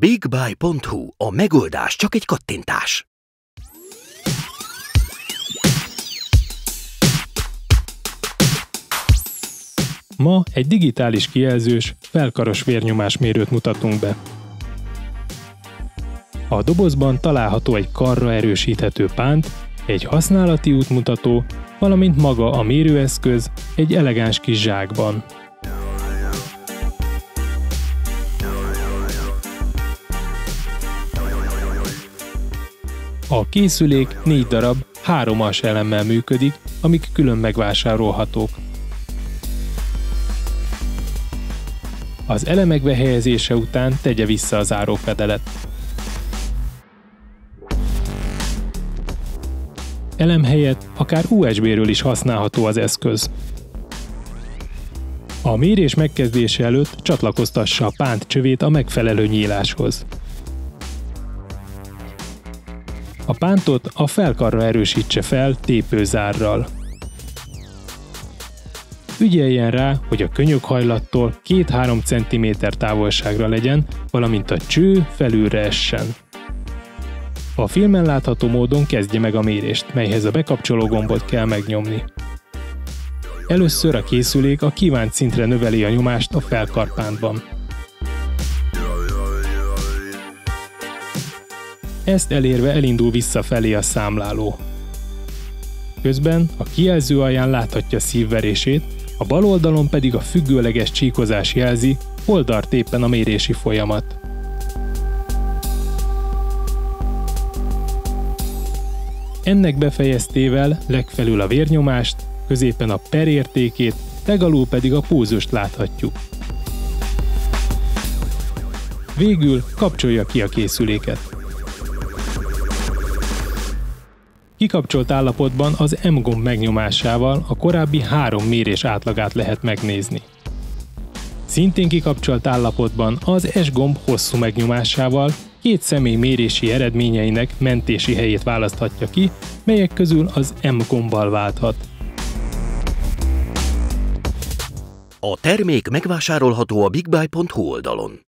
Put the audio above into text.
BigBuy.hu a megoldás csak egy kattintás. Ma egy digitális kijelzős, felkaros vérnyomásmérőt mutatunk be. A dobozban található egy karra erősíthető pánt, egy használati útmutató, valamint maga a mérőeszköz egy elegáns kis zsákban. A készülék négy darab, háromas elemmel működik, amik külön megvásárolhatók. Az elemek behelyezése után tegye vissza a zárófedelet. Elem helyett akár USB-ről is használható az eszköz. A mérés megkezdése előtt csatlakoztassa a pánt csövét a megfelelő nyíláshoz. A pántot a felkarra erősítse fel tépőzárral. Ügyeljen rá, hogy a könyökhajlattól 2-3 cm távolságra legyen, valamint a cső felülre essen. A filmen látható módon kezdje meg a mérést, melyhez a bekapcsoló gombot kell megnyomni. Először a készülék a kívánt szintre növeli a nyomást a felkarpántban. Ezt elérve elindul visszafelé a számláló. Közben a kijelző alján láthatja szívverését, a bal oldalon pedig a függőleges csíkozás jelzi, hol tart éppen a mérési folyamat. Ennek befejeztével legfelül a vérnyomást, középen a perértékét, legalul pedig a púzust láthatjuk. Végül kapcsolja ki a készüléket. Kikapcsolt állapotban az M gomb megnyomásával a korábbi három mérés átlagát lehet megnézni. Szintén kikapcsolt állapotban az S gomb hosszú megnyomásával két személy mérési eredményeinek mentési helyét választhatja ki, melyek közül az M gombbal válthat. A termék megvásárolható a bigbuy.hu oldalon.